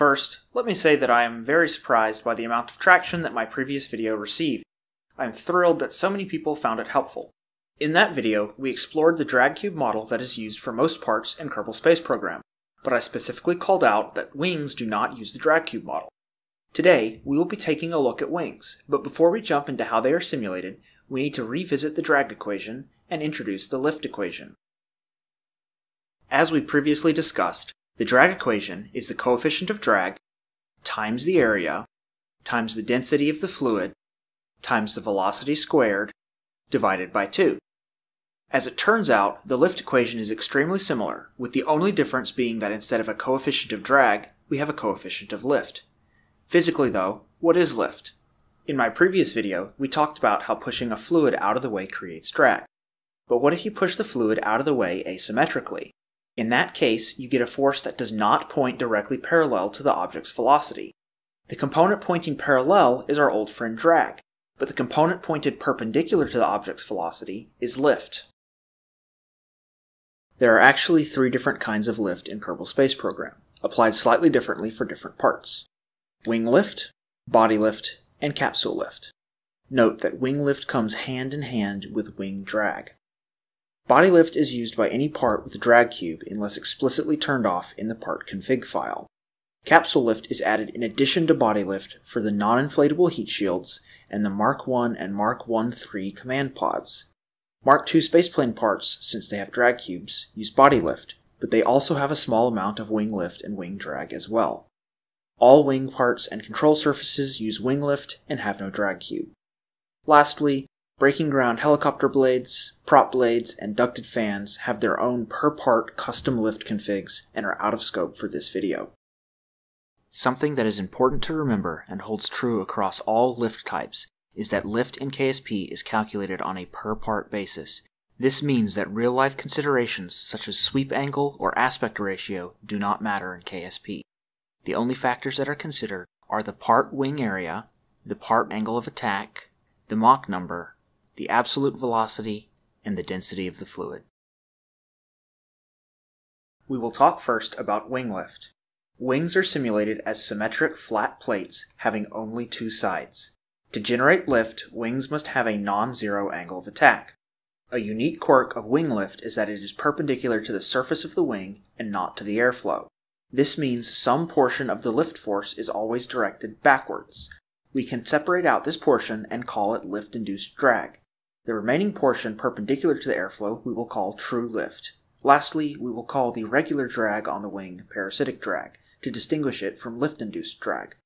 First, let me say that I am very surprised by the amount of traction that my previous video received. I am thrilled that so many people found it helpful. In that video, we explored the drag cube model that is used for most parts in Kerbal Space Program, but I specifically called out that wings do not use the drag cube model. Today, we will be taking a look at wings, but before we jump into how they are simulated, we need to revisit the drag equation and introduce the lift equation. As we previously discussed, the drag equation is the coefficient of drag times the area times the density of the fluid times the velocity squared divided by 2. As it turns out, the lift equation is extremely similar, with the only difference being that instead of a coefficient of drag, we have a coefficient of lift. Physically though, what is lift? In my previous video, we talked about how pushing a fluid out of the way creates drag. But what if you push the fluid out of the way asymmetrically? In that case, you get a force that does not point directly parallel to the object's velocity. The component pointing parallel is our old friend drag, but the component pointed perpendicular to the object's velocity is lift. There are actually three different kinds of lift in Kerbal Space Program, applied slightly differently for different parts. Wing lift, body lift, and capsule lift. Note that wing lift comes hand in hand with wing drag. Body lift is used by any part with a drag cube unless explicitly turned off in the part config file. Capsule lift is added in addition to body lift for the non-inflatable heat shields and the Mark 1 and Mark 1-3 command pods. Mark 2 spaceplane parts, since they have drag cubes, use body lift, but they also have a small amount of wing lift and wing drag as well. All wing parts and control surfaces use wing lift and have no drag cube. Lastly, Breaking ground helicopter blades, prop blades, and ducted fans have their own per part custom lift configs and are out of scope for this video. Something that is important to remember and holds true across all lift types is that lift in KSP is calculated on a per part basis. This means that real life considerations such as sweep angle or aspect ratio do not matter in KSP. The only factors that are considered are the part wing area, the part angle of attack, the Mach number, the absolute velocity, and the density of the fluid. We will talk first about wing lift. Wings are simulated as symmetric flat plates having only two sides. To generate lift, wings must have a non-zero angle of attack. A unique quirk of wing lift is that it is perpendicular to the surface of the wing and not to the airflow. This means some portion of the lift force is always directed backwards. We can separate out this portion and call it lift-induced drag. The remaining portion perpendicular to the airflow we will call true lift. Lastly, we will call the regular drag on the wing parasitic drag to distinguish it from lift-induced drag.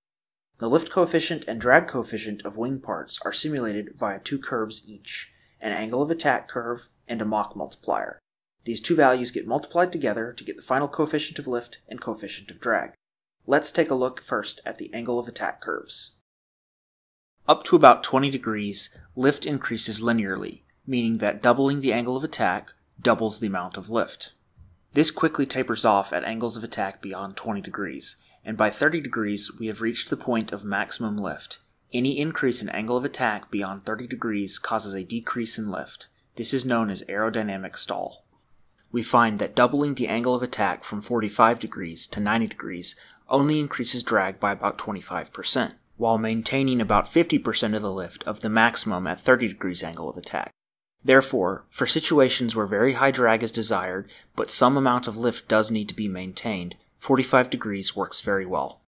The lift coefficient and drag coefficient of wing parts are simulated via two curves each, an angle of attack curve and a Mach multiplier. These two values get multiplied together to get the final coefficient of lift and coefficient of drag. Let's take a look first at the angle of attack curves. Up to about 20 degrees, lift increases linearly, meaning that doubling the angle of attack doubles the amount of lift. This quickly tapers off at angles of attack beyond 20 degrees, and by 30 degrees we have reached the point of maximum lift. Any increase in angle of attack beyond 30 degrees causes a decrease in lift. This is known as aerodynamic stall. We find that doubling the angle of attack from 45 degrees to 90 degrees only increases drag by about 25% while maintaining about 50% of the lift of the maximum at 30 degrees angle of attack. Therefore, for situations where very high drag is desired, but some amount of lift does need to be maintained, 45 degrees works very well.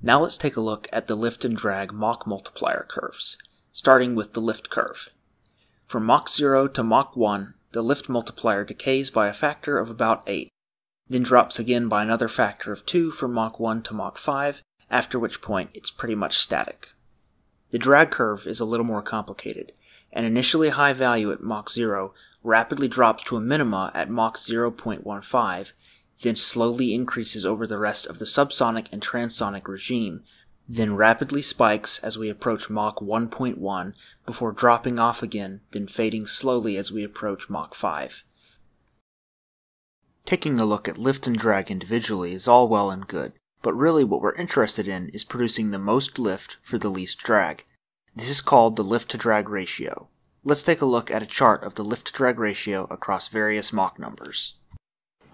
Now let's take a look at the lift and drag Mach multiplier curves, starting with the lift curve. From Mach 0 to Mach 1, the lift multiplier decays by a factor of about 8, then drops again by another factor of 2 from Mach 1 to Mach 5, after which point it's pretty much static. The drag curve is a little more complicated. An initially high value at Mach 0 rapidly drops to a minima at Mach 0.15, then slowly increases over the rest of the subsonic and transonic regime, then rapidly spikes as we approach Mach 1.1 before dropping off again, then fading slowly as we approach Mach 5. Taking a look at lift and drag individually is all well and good, but really what we're interested in is producing the most lift for the least drag. This is called the lift to drag ratio. Let's take a look at a chart of the lift to drag ratio across various Mach numbers.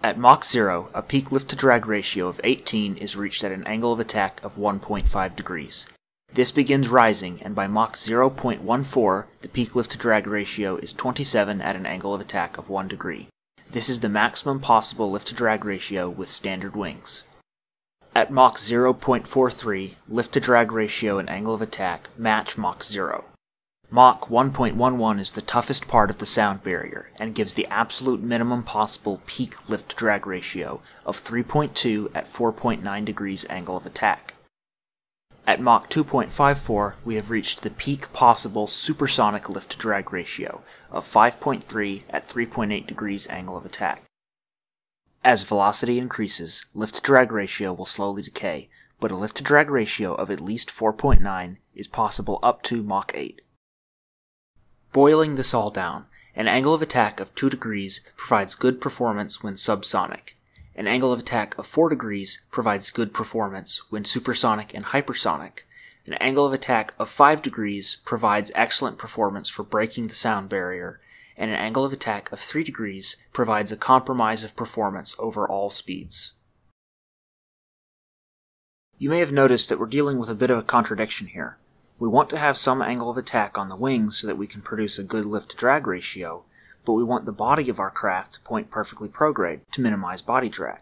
At Mach 0, a peak lift to drag ratio of 18 is reached at an angle of attack of 1.5 degrees. This begins rising, and by Mach 0.14, the peak lift to drag ratio is 27 at an angle of attack of 1 degree. This is the maximum possible lift to drag ratio with standard wings. At Mach 0.43, lift to drag ratio and angle of attack match Mach 0. Mach 1.11 is the toughest part of the sound barrier and gives the absolute minimum possible peak lift to drag ratio of 3.2 at 4.9 degrees angle of attack. At Mach 2.54, we have reached the peak possible supersonic lift to drag ratio of 5.3 at 3.8 degrees angle of attack. As velocity increases, lift to drag ratio will slowly decay, but a lift to drag ratio of at least 4.9 is possible up to Mach 8. Boiling this all down, an angle of attack of 2 degrees provides good performance when subsonic, an angle of attack of 4 degrees provides good performance when supersonic and hypersonic. An angle of attack of 5 degrees provides excellent performance for breaking the sound barrier, and an angle of attack of 3 degrees provides a compromise of performance over all speeds. You may have noticed that we're dealing with a bit of a contradiction here. We want to have some angle of attack on the wings so that we can produce a good lift to drag ratio, but we want the body of our craft to point perfectly prograde to minimize body drag.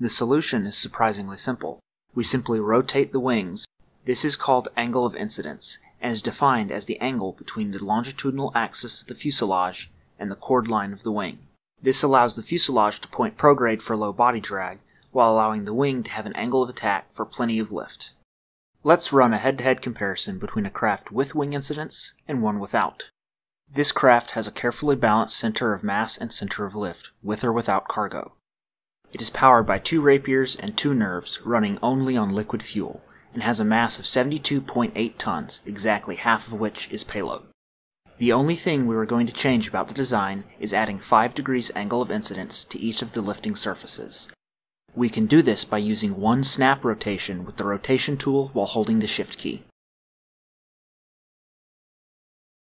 The solution is surprisingly simple. We simply rotate the wings. This is called angle of incidence and is defined as the angle between the longitudinal axis of the fuselage and the chord line of the wing. This allows the fuselage to point prograde for low body drag, while allowing the wing to have an angle of attack for plenty of lift. Let's run a head-to-head comparison between a craft with wing incidence and one without. This craft has a carefully balanced center of mass and center of lift, with or without cargo. It is powered by two rapiers and two nerves running only on liquid fuel, and has a mass of 72.8 tons, exactly half of which is payload. The only thing we were going to change about the design is adding 5 degrees angle of incidence to each of the lifting surfaces. We can do this by using one snap rotation with the rotation tool while holding the shift key.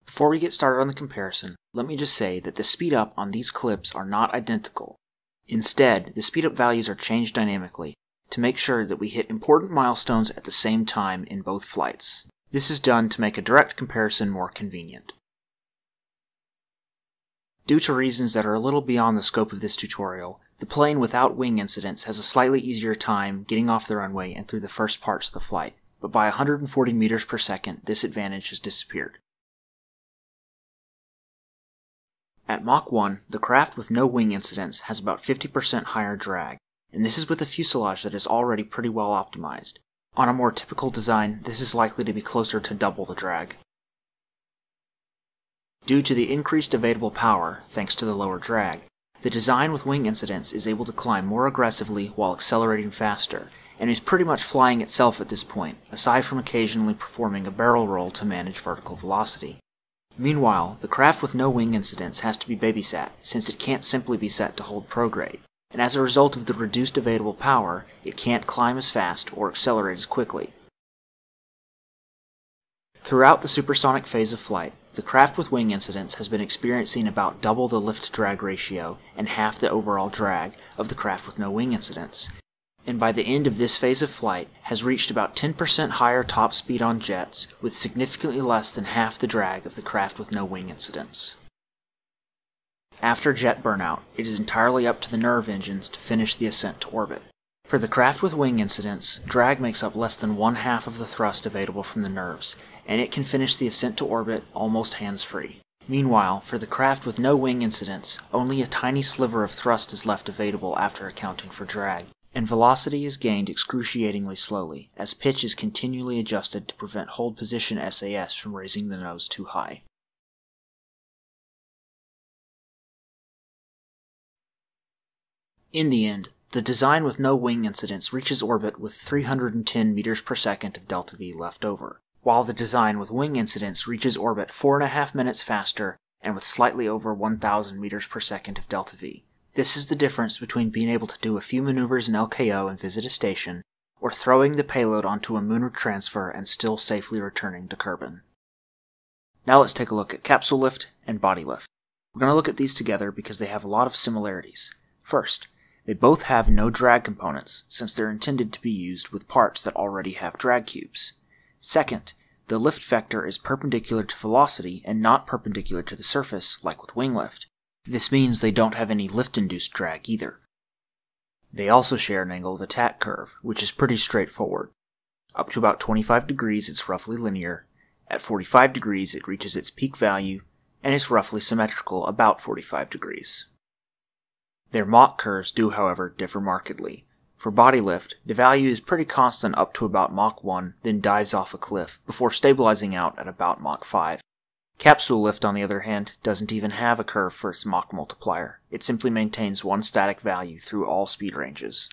Before we get started on the comparison, let me just say that the speed up on these clips are not identical. Instead, the speed up values are changed dynamically to make sure that we hit important milestones at the same time in both flights. This is done to make a direct comparison more convenient. Due to reasons that are a little beyond the scope of this tutorial, the plane without wing incidence has a slightly easier time getting off the runway and through the first parts of the flight, but by 140 meters per second, this advantage has disappeared. At Mach 1, the craft with no wing incidence has about 50% higher drag, and this is with a fuselage that is already pretty well optimized. On a more typical design, this is likely to be closer to double the drag. Due to the increased available power, thanks to the lower drag, the design with wing incidence is able to climb more aggressively while accelerating faster, and is pretty much flying itself at this point, aside from occasionally performing a barrel roll to manage vertical velocity. Meanwhile, the craft with no wing incidence has to be babysat, since it can't simply be set to hold prograde, and as a result of the reduced available power, it can't climb as fast or accelerate as quickly. Throughout the supersonic phase of flight, the craft with wing incidence has been experiencing about double the lift-drag ratio and half the overall drag of the craft with no wing incidence, and by the end of this phase of flight has reached about 10% higher top speed on jets with significantly less than half the drag of the craft with no wing incidence. After jet burnout, it is entirely up to the nerve engines to finish the ascent to orbit. For the craft with wing incidence, drag makes up less than one half of the thrust available from the nerves, and it can finish the ascent to orbit almost hands-free. Meanwhile, for the craft with no wing incidence, only a tiny sliver of thrust is left available after accounting for drag and velocity is gained excruciatingly slowly, as pitch is continually adjusted to prevent hold position SAS from raising the nose too high. In the end, the design with no wing incidence reaches orbit with 310 meters per second of delta V left over, while the design with wing incidence reaches orbit 4.5 minutes faster and with slightly over 1000 meters per second of delta V. This is the difference between being able to do a few maneuvers in LKO and visit a station, or throwing the payload onto a Munar transfer and still safely returning to Kerbin. Now let's take a look at capsule lift and body lift. We're going to look at these together because they have a lot of similarities. First, They both have no drag components, since they're intended to be used with parts that already have drag cubes. Second, the lift vector is perpendicular to velocity and not perpendicular to the surface, like with wing lift. This means they don't have any lift-induced drag either. They also share an angle of attack curve, which is pretty straightforward. Up to about 25 degrees it's roughly linear, at 45 degrees it reaches its peak value, and is roughly symmetrical about 45 degrees. Their Mach curves do, however, differ markedly. For body lift, the value is pretty constant up to about Mach 1, then dives off a cliff, before stabilizing out at about Mach 5. Capsule lift, on the other hand, doesn't even have a curve for its Mach multiplier. It simply maintains one static value through all speed ranges.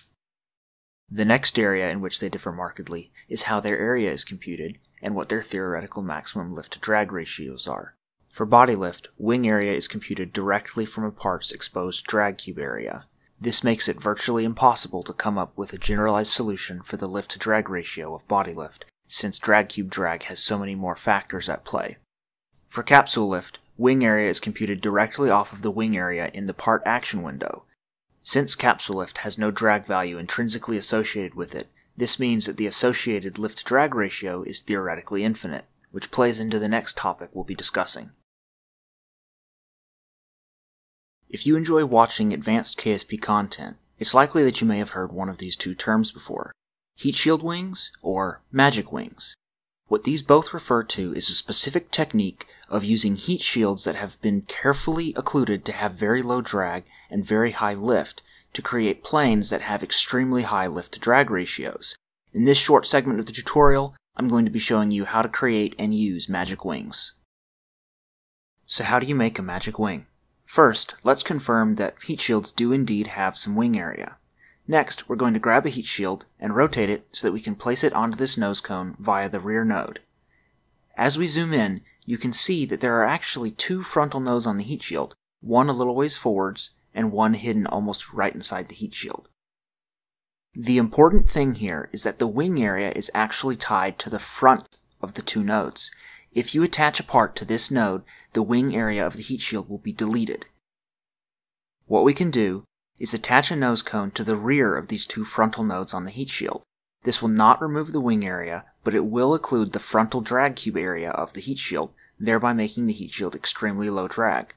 The next area in which they differ markedly is how their area is computed and what their theoretical maximum lift to drag ratios are. For body lift, wing area is computed directly from a part's exposed drag cube area. This makes it virtually impossible to come up with a generalized solution for the lift to drag ratio of body lift, since drag cube drag has so many more factors at play. For capsule lift, wing area is computed directly off of the wing area in the part action window. Since capsule lift has no drag value intrinsically associated with it, this means that the associated lift to drag ratio is theoretically infinite, which plays into the next topic we'll be discussing. If you enjoy watching advanced KSP content, it's likely that you may have heard one of these two terms before heat shield wings or magic wings. What these both refer to is a specific technique of using heat shields that have been carefully occluded to have very low drag and very high lift to create planes that have extremely high lift to drag ratios. In this short segment of the tutorial, I'm going to be showing you how to create and use magic wings. So how do you make a magic wing? First, let's confirm that heat shields do indeed have some wing area. Next, we're going to grab a heat shield and rotate it so that we can place it onto this nose cone via the rear node. As we zoom in, you can see that there are actually two frontal nodes on the heat shield, one a little ways forwards and one hidden almost right inside the heat shield. The important thing here is that the wing area is actually tied to the front of the two nodes, if you attach a part to this node, the wing area of the heat shield will be deleted. What we can do is attach a nose cone to the rear of these two frontal nodes on the heat shield. This will not remove the wing area, but it will occlude the frontal drag cube area of the heat shield, thereby making the heat shield extremely low drag.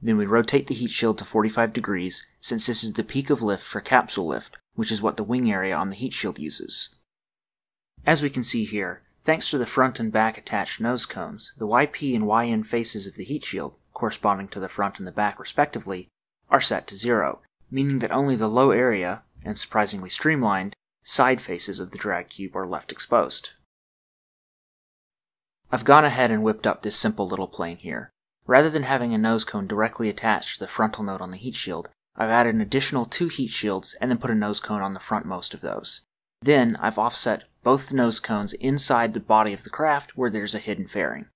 Then we rotate the heat shield to 45 degrees, since this is the peak of lift for capsule lift, which is what the wing area on the heat shield uses. As we can see here, Thanks to the front and back attached nose cones, the YP and YN faces of the heat shield, corresponding to the front and the back respectively, are set to zero, meaning that only the low area, and surprisingly streamlined, side faces of the drag cube are left exposed. I've gone ahead and whipped up this simple little plane here. Rather than having a nose cone directly attached to the frontal node on the heat shield, I've added an additional two heat shields and then put a nose cone on the frontmost of those. Then I've offset both the nose cones inside the body of the craft where there's a hidden fairing.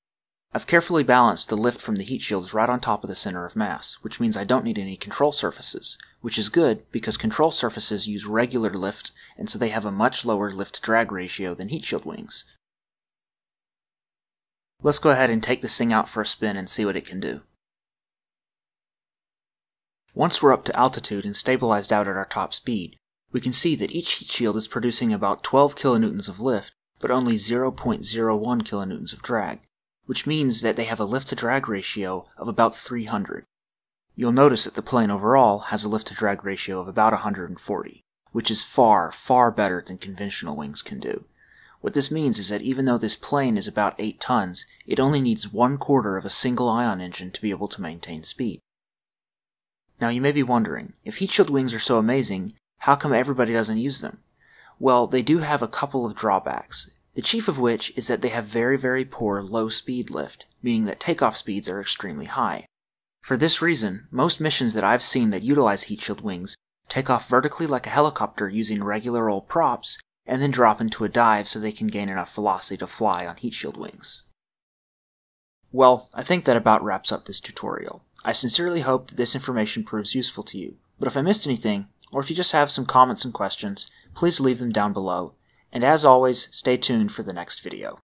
I've carefully balanced the lift from the heat shields right on top of the center of mass, which means I don't need any control surfaces, which is good because control surfaces use regular lift and so they have a much lower lift-drag ratio than heat shield wings. Let's go ahead and take this thing out for a spin and see what it can do. Once we're up to altitude and stabilized out at our top speed, we can see that each heat shield is producing about 12 kilonewtons of lift, but only 0.01 kilonewtons of drag, which means that they have a lift to drag ratio of about 300. You'll notice that the plane overall has a lift to drag ratio of about 140, which is far, far better than conventional wings can do. What this means is that even though this plane is about 8 tons, it only needs one quarter of a single ion engine to be able to maintain speed. Now you may be wondering, if heat shield wings are so amazing, how come everybody doesn't use them? Well, they do have a couple of drawbacks, the chief of which is that they have very, very poor low speed lift, meaning that takeoff speeds are extremely high. For this reason, most missions that I've seen that utilize heat shield wings take off vertically like a helicopter using regular old props, and then drop into a dive so they can gain enough velocity to fly on heat shield wings. Well, I think that about wraps up this tutorial. I sincerely hope that this information proves useful to you, but if I missed anything, or if you just have some comments and questions, please leave them down below. And as always, stay tuned for the next video.